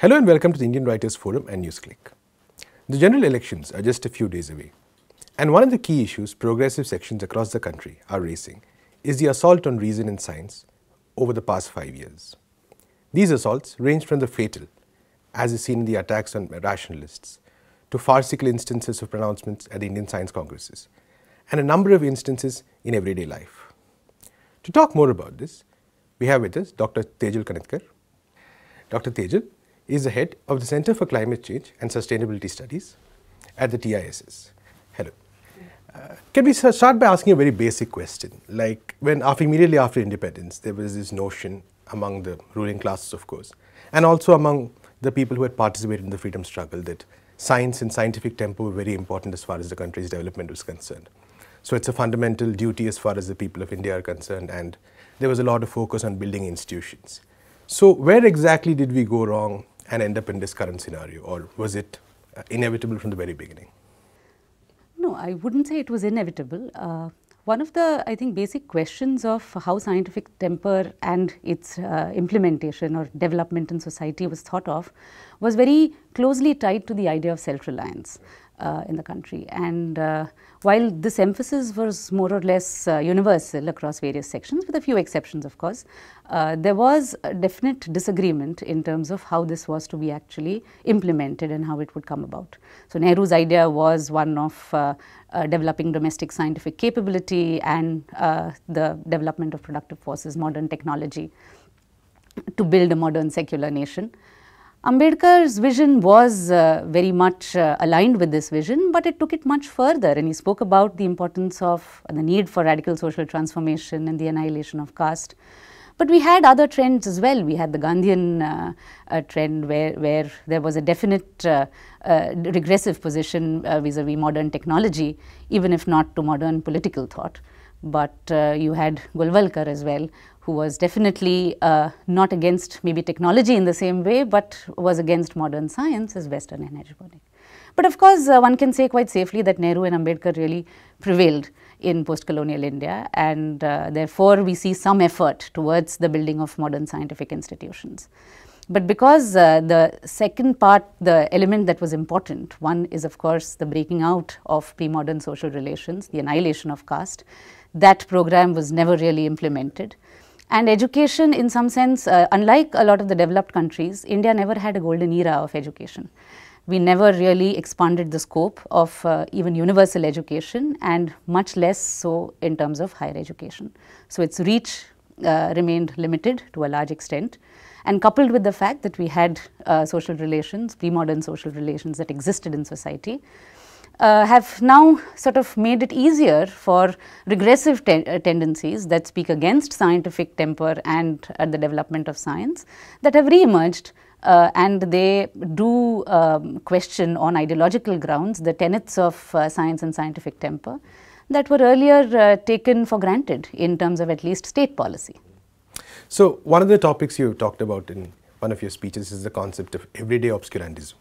Hello and welcome to the Indian Writers Forum and NewsClick. The general elections are just a few days away. And one of the key issues progressive sections across the country are raising is the assault on reason and science over the past five years. These assaults range from the fatal, as is seen in the attacks on rationalists, to farcical instances of pronouncements at the Indian Science Congresses, and a number of instances in everyday life. To talk more about this, we have with us Dr. Tejal Kanitkar. Dr. Tejal is the head of the Center for Climate Change and Sustainability Studies at the TISS. Hello. Uh, can we start by asking a very basic question? Like when after, immediately after independence, there was this notion among the ruling classes, of course, and also among the people who had participated in the freedom struggle that science and scientific temper were very important as far as the country's development was concerned. So it's a fundamental duty as far as the people of India are concerned, and there was a lot of focus on building institutions. So where exactly did we go wrong and end up in this current scenario, or was it uh, inevitable from the very beginning? No, I wouldn't say it was inevitable. Uh, one of the, I think, basic questions of how scientific temper and its uh, implementation or development in society was thought of was very closely tied to the idea of self-reliance uh, in the country. And uh, while this emphasis was more or less uh, universal across various sections, with a few exceptions of course, uh, there was a definite disagreement in terms of how this was to be actually implemented and how it would come about. So Nehru's idea was one of uh, uh, developing domestic scientific capability and the development of productive forces, modern technology to build a modern secular nation. Ambedkar's vision was uh, very much uh, aligned with this vision, but it took it much further and he spoke about the importance of uh, the need for radical social transformation and the annihilation of caste. But we had other trends as well. We had the Gandhian uh, uh, trend where, where there was a definite uh, regressive position vis-a-vis -vis modern technology, even if not to modern political thought. But you had Golwalkar as well, who was definitely uh, not against maybe technology in the same way, but was against modern science as Western and hegemonic. But of course, uh, one can say quite safely that Nehru and Ambedkar really prevailed in post-colonial India and uh, therefore we see some effort towards the building of modern scientific institutions. But because uh, the second part, the element that was important, one is of course the breaking out of pre-modern social relations, the annihilation of caste, that program was never really implemented. And education in some sense, uh, unlike a lot of the developed countries, India never had a golden era of education. We never really expanded the scope of uh, even universal education and much less so in terms of higher education. So its reach uh, remained limited to a large extent and coupled with the fact that we had uh, social relations, pre-modern social relations that existed in society, uh, have now sort of made it easier for regressive uh, tendencies that speak against scientific temper and uh, the development of science that have re-emerged uh, and they do um, question on ideological grounds the tenets of uh, science and scientific temper that were earlier uh, taken for granted in terms of at least state policy. So, one of the topics you talked about in one of your speeches is the concept of everyday obscurantism.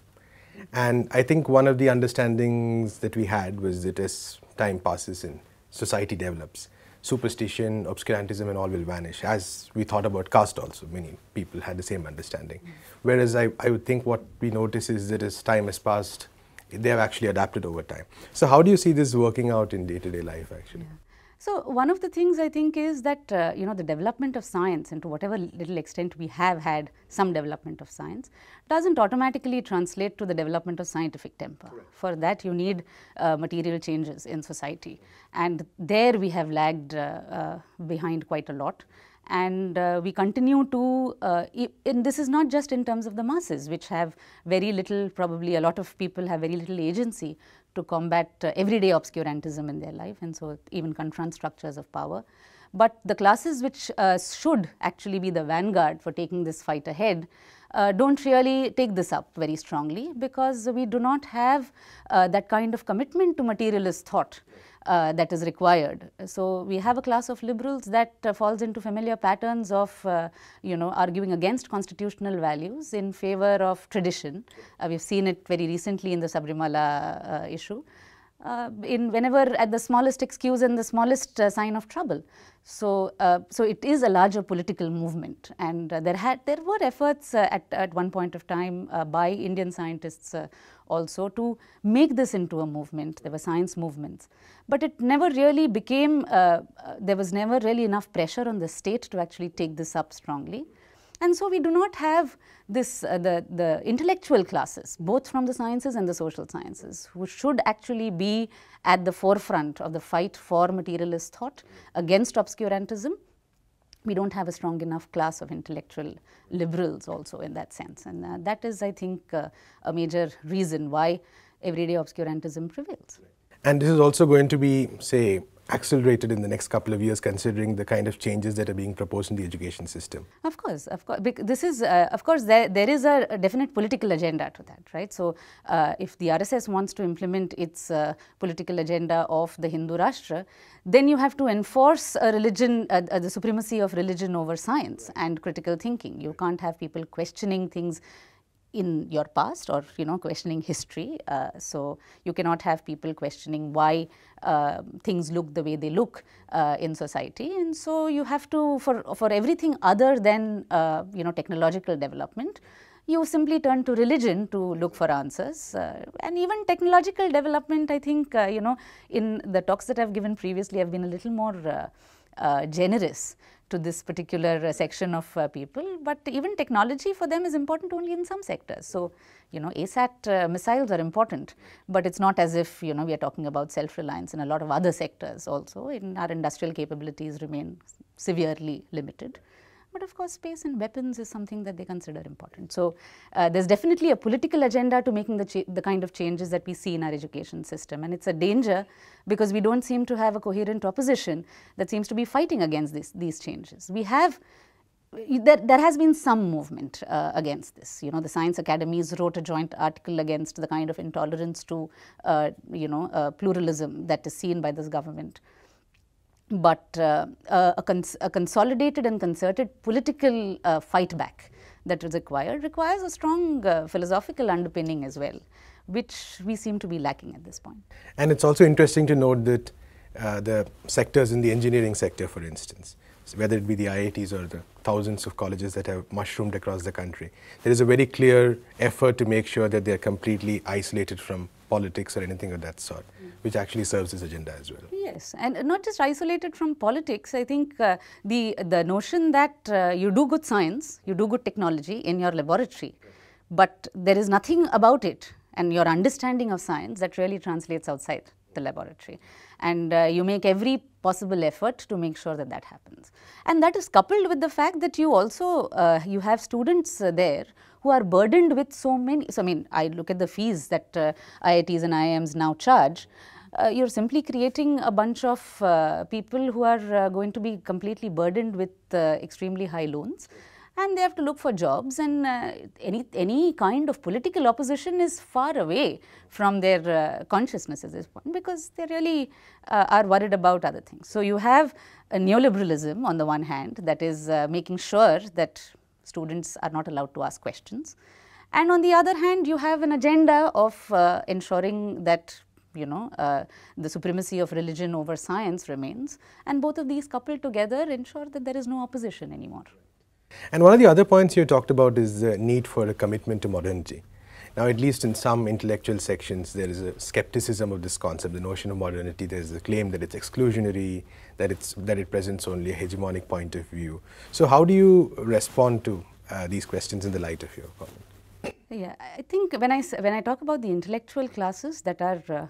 And I think one of the understandings that we had was that as time passes and society develops, superstition, obscurantism and all will vanish. As we thought about caste also, many people had the same understanding. Whereas I, I would think what we notice is that as time has passed, they have actually adapted over time. So how do you see this working out in day-to-day -day life actually? Yeah. So one of the things I think is that uh, you know the development of science and to whatever little extent we have had some development of science doesn't automatically translate to the development of scientific temper. Correct. For that you need uh, material changes in society and there we have lagged uh, uh behind quite a lot and uh, we continue to, uh, and this is not just in terms of the masses which have very little, probably a lot of people have very little agency to combat uh, everyday obscurantism in their life and so even confront structures of power. But the classes which uh, should actually be the vanguard for taking this fight ahead uh, don't really take this up very strongly because we do not have uh, that kind of commitment to materialist thought uh, that is required. So, we have a class of liberals that uh, falls into familiar patterns of, uh, you know, arguing against constitutional values in favor of tradition. Uh, we have seen it very recently in the Sabarimala uh, issue. Uh, in whenever at the smallest excuse and the smallest sign of trouble. So, uh, so it is a larger political movement, and uh, there had there were efforts uh, at at one point of time uh, by Indian scientists uh, also to make this into a movement. There were science movements, but it never really became. Uh, there was never really enough pressure on the state to actually take this up strongly. And so we do not have this, uh, the, the intellectual classes, both from the sciences and the social sciences, who should actually be at the forefront of the fight for materialist thought against obscurantism. We don't have a strong enough class of intellectual liberals also in that sense. And uh, that is, I think, uh, a major reason why everyday obscurantism prevails. And this is also going to be, say, accelerated in the next couple of years considering the kind of changes that are being proposed in the education system. Of course of course. This is uh, of course there, there is a, a, definite political agenda to that right? So uh, if the rss wants to implement its uh, political agenda of the hindu rashtra then you have to enforce a religion uh, uh, the supremacy of religion over science and critical thinking. You can't have people questioning things in your past or you know questioning history. Uh, so you cannot have people questioning why uh, things look the way they look uh, in society, and so you have to for for everything other than uh, you know technological development. You simply turn to religion to look for answers, uh, and even technological development. I think uh, you know in the talks that I've given previously, I've been a little more generous to this particular uh, section of uh, people, but even technology for them is important only in some sectors. So, you know, ASAT uh, missiles are important, but it's not as if, you know, we are talking about self-reliance in a lot of other sectors also. In our industrial capabilities remain severely limited. But of course, space and weapons is something that they consider important. So, uh, there's definitely a political agenda to making the, the kind of changes that we see in our education system. And it's a danger because we don't seem to have a coherent opposition that seems to be fighting against this, these changes. We have there, there, has been some movement uh, against this. You know, the science academies wrote a joint article against the kind of intolerance to, uh, you know, uh, pluralism that is seen by this government but uh, a, cons a, consolidated and concerted political uh, fight back that is required requires a strong uh, philosophical underpinning as well, which we seem to be lacking at this point. And it's also interesting to note that uh, the sectors in the engineering sector, for instance, whether it be the IITs or the thousands of colleges that have mushroomed across the country, there is a very clear effort to make sure that they are completely isolated from politics or anything of that sort, which actually serves this agenda as well. Yes, and not just isolated from politics. I think uh, the the notion that uh, you do good science, you do good technology in your laboratory, but there is nothing about it and your understanding of science that really translates outside the laboratory. And uh, you make every possible effort to make sure that that happens. And that is coupled with the fact that you also, uh, you have students uh, there who are burdened with so many, so I mean, I look at the fees that uh, IITs and IIMs now charge. Uh, you're simply creating a bunch of uh, people who are uh, going to be completely burdened with uh, extremely high loans and they have to look for jobs and uh, any any kind of political opposition is far away from their consciousness at this point because they really are worried about other things. So, you have a neoliberalism on the one hand that is making sure that students are not allowed to ask questions. And on the other hand, you have an agenda of uh, ensuring that you know uh, the supremacy of religion over science remains and both of these coupled together ensure that there is no opposition anymore. And one of the other points you talked about is the need for a commitment to modernity. Now, at least in some intellectual sections, there is a skepticism of this concept, the notion of modernity. There is a claim that it's exclusionary, that, it's, that it presents only a hegemonic point of view. So, how do you respond to uh, these questions in the light of your comment? Yeah, I think when I, when I talk about the intellectual classes that are uh,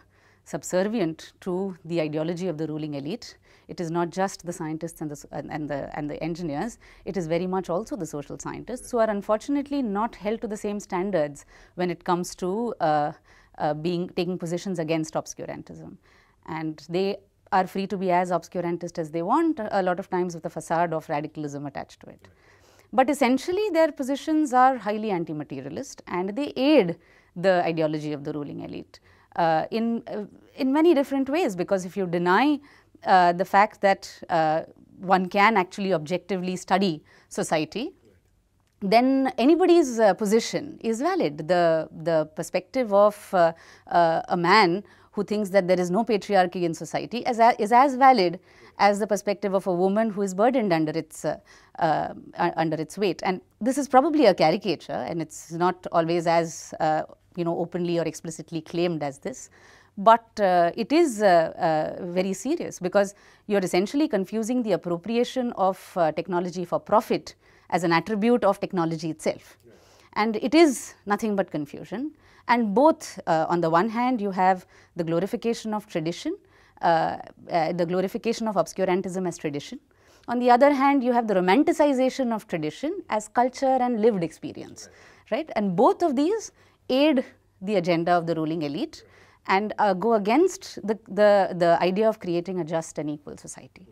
subservient to the ideology of the ruling elite, it is not just the scientists and the, and the, and the engineers, it is very much also the social scientists who are unfortunately not held to the same standards when it comes to uh, uh, being taking positions against obscurantism. And they are free to be as obscurantist as they want, a lot of times with a facade of radicalism attached to it. But essentially their positions are highly anti-materialist and they aid the ideology of the ruling elite in, uh, in many different ways because if you deny uh, the fact that uh, one can actually objectively study society, then anybody's uh, position is valid. The, the perspective of uh, uh, a man who thinks that there is no patriarchy in society is, is as valid as the perspective of a woman who is burdened under its, uh, uh, under its weight. And this is probably a caricature and it's not always as uh, you know, openly or explicitly claimed as this. But uh, it is uh, uh, very serious because you are essentially confusing the appropriation of technology for profit as an attribute of technology itself. And it is nothing but confusion. And both, on the one hand, you have the glorification of tradition uh, uh, the glorification of obscurantism as tradition. On the other hand, you have the romanticization of tradition as culture and lived experience, right? And both of these aid the agenda of the ruling elite and uh, go against the, the, the idea of creating a just and equal society.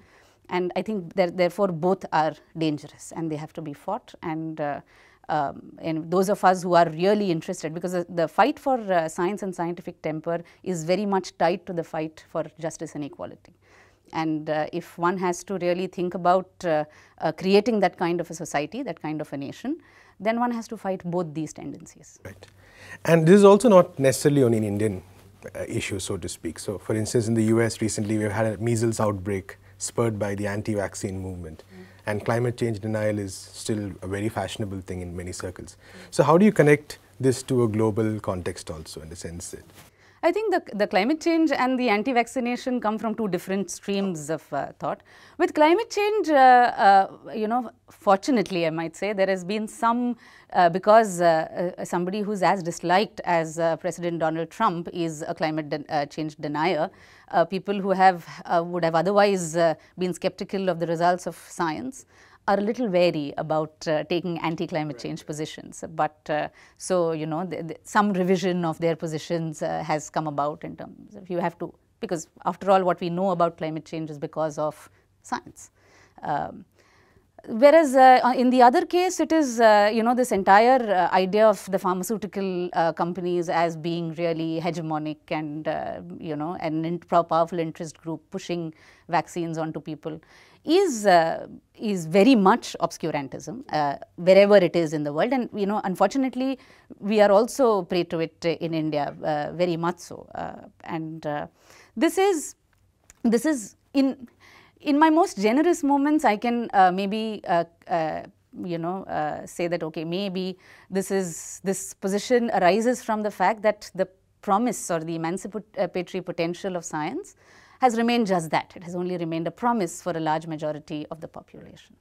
And I think that therefore both are dangerous and they have to be fought and uh, um, and those of us who are really interested because the, the fight for uh, science and scientific temper is very much tied to the fight for justice and equality. And uh, if one has to really think about uh, uh creating that kind of a society, that kind of a nation, then one has to fight both these tendencies. Right. And this is also not necessarily only an Indian uh, issue, so to speak. So, for instance, in the US recently, we've had a measles outbreak spurred by the anti-vaccine movement. Mm and climate change denial is still a very fashionable thing in many circles. So how do you connect this to a global context also in the sense that I think the, the climate change and the anti-vaccination come from two different streams of uh, thought. With climate change, uh, uh, you know, fortunately, I might say, there has been some, uh, because uh, uh, somebody who's as disliked as President Donald Trump is a climate de change denier, people who have would have otherwise been skeptical of the results of science are a little wary about uh, taking anti-climate change positions. But uh, so, you know, the, the, some revision of their positions uh, has come about in terms of you have to, because after all, what we know about climate change is because of science. Um, whereas uh, in the other case, it is, uh, you know, this entire uh, idea of the pharmaceutical companies as being really hegemonic and, you know, an in powerful interest group pushing vaccines onto people is uh, is very much obscurantism uh, wherever it is in the world. And you know unfortunately we are also prey to it in India uh, very much so. Uh, and uh, this is this is in in my most generous moments I can uh, maybe you know say that okay maybe this is this position arises from the fact that the promise or the emancipatory potential of science has remained just that. It has only remained a promise for a large majority of the population.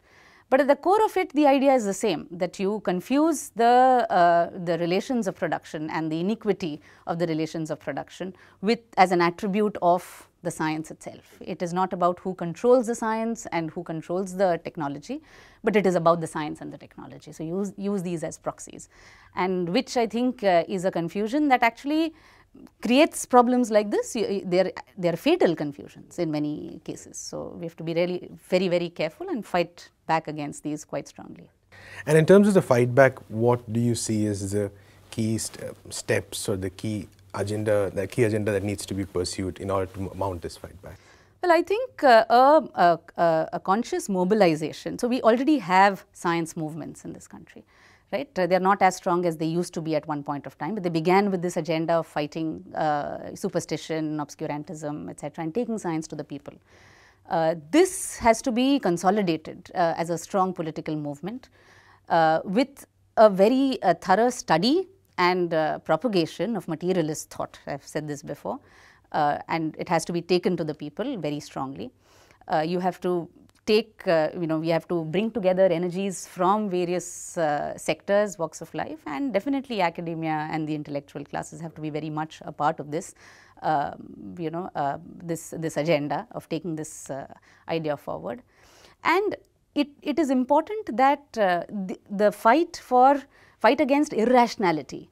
But at the core of it, the idea is the same, that you confuse the, uh, the relations of production and the iniquity of the relations of production with as an attribute of the science itself. It is not about who controls the science and who controls the technology, but it is about the science and the technology. So use, use these as proxies and which I think uh, is a confusion that actually creates problems like this, they're, they're fatal confusions in many cases. So we have to be really very, very careful and fight back against these quite strongly. And in terms of the fight back, what do you see as the key st steps or the key agenda, the key agenda that needs to be pursued in order to mount this fight back? Well, I think uh, a, a, a conscious mobilization. So we already have science movements in this country right? They are not as strong as they used to be at one point of time, but they began with this agenda of fighting uh, superstition, obscurantism, etc., and taking science to the people. Uh, this has to be consolidated uh, as a strong political movement uh, with a very uh, thorough study and uh, propagation of materialist thought. I've said this before, and it has to be taken to the people very strongly. you have to take, uh, you know, we have to bring together energies from various uh, sectors, walks of life, and definitely academia and the intellectual classes have to be very much a part of this, uh, you know, uh, this, this agenda of taking this uh, idea forward. And it, it is important that uh, the, the, fight for, fight against irrationality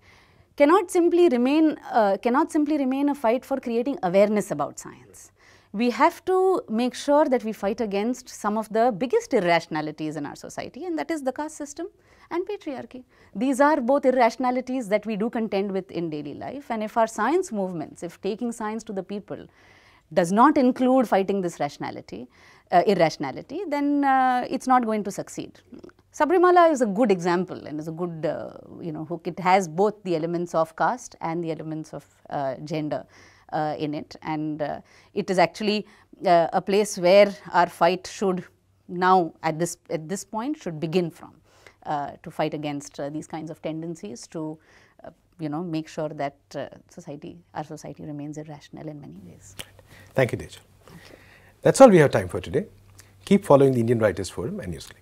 cannot simply remain, cannot simply remain a fight for creating awareness about science we have to make sure that we fight against some of the biggest irrationalities in our society and that is the caste system and patriarchy. These are both irrationalities that we do contend with in daily life and if our science movements, if taking science to the people does not include fighting this rationality, uh, irrationality, then uh, it's not going to succeed. Sabarimala is a good example and is a good, uh, you know, hook. It has both the elements of caste and the elements of uh, gender in it. And uh, it is actually uh, a place where our fight should now, at this, at this point, should begin from uh, to fight against uh, these kinds of tendencies to uh, you know make sure that society our society remains irrational in many ways. Thank you, Tejal. That's all we have time for today. Keep following the Indian Writers Forum and Newsclick.